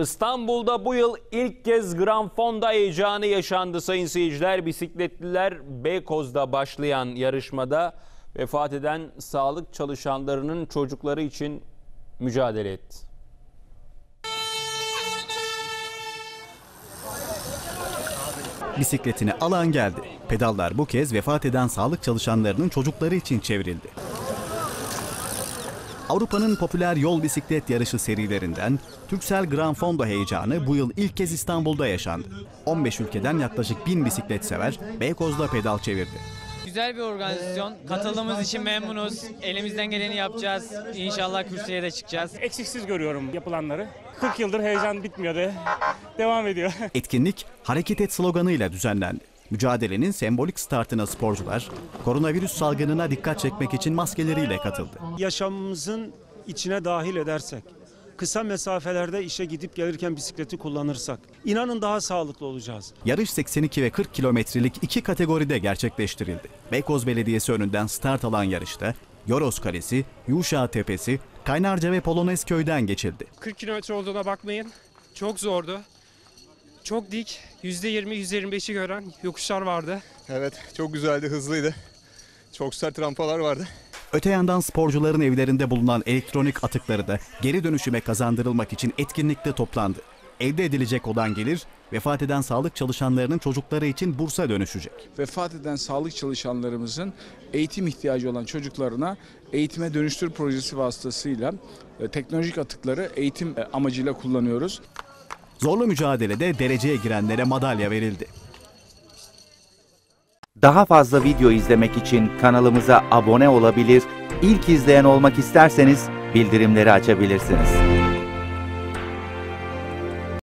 İstanbul'da bu yıl ilk kez Gran Fonda heyecanı yaşandı sayın seyirciler. Bisikletliler Beykoz'da başlayan yarışmada vefat eden sağlık çalışanlarının çocukları için mücadele etti. Bisikletini alan geldi. Pedallar bu kez vefat eden sağlık çalışanlarının çocukları için çevrildi. Avrupa'nın popüler yol bisiklet yarışı serilerinden Türksel Gran Fondo heyecanı bu yıl ilk kez İstanbul'da yaşandı. 15 ülkeden yaklaşık 1000 bisiklet sever Beykoz'da pedal çevirdi. Güzel bir organizasyon. Katıldığımız için memnunuz. Elimizden geleni yapacağız. İnşallah kürsüye de çıkacağız. eksiksiz görüyorum yapılanları. 40 yıldır heyecan bitmiyordu. Devam ediyor. Etkinlik hareket et sloganıyla düzenlendi. Mücadelenin sembolik startına sporcular koronavirüs salgınına dikkat çekmek için maskeleriyle katıldı. yaşamımızın içine dahil edersek, kısa mesafelerde işe gidip gelirken bisikleti kullanırsak, inanın daha sağlıklı olacağız. Yarış 82 ve 40 kilometrelik iki kategoride gerçekleştirildi. Beykoz Belediyesi önünden start alan yarışta Yoros Kalesi, Yuşa Tepesi, Kaynarca ve Polonez köyden geçildi. 40 kilometre olduğuna bakmayın. Çok zordu. Çok dik. %20-%25'i gören yokuşlar vardı. Evet çok güzeldi, hızlıydı. Çok sert rampalar vardı. Öte yandan sporcuların evlerinde bulunan elektronik atıkları da geri dönüşüme kazandırılmak için etkinlikte toplandı. Elde edilecek olan gelir vefat eden sağlık çalışanlarının çocukları için bursa dönüşecek. vefat eden sağlık çalışanlarımızın eğitim ihtiyacı olan çocuklarına eğitime dönüştür projesi vasıtasıyla e, teknolojik atıkları eğitim e, amacıyla kullanıyoruz. Zorlu mücadelede dereceye girenlere madalya verildi. Daha fazla video izlemek için kanalımıza abone olabilir, ilk izleyen olmak isterseniz bildirimleri açabilirsiniz.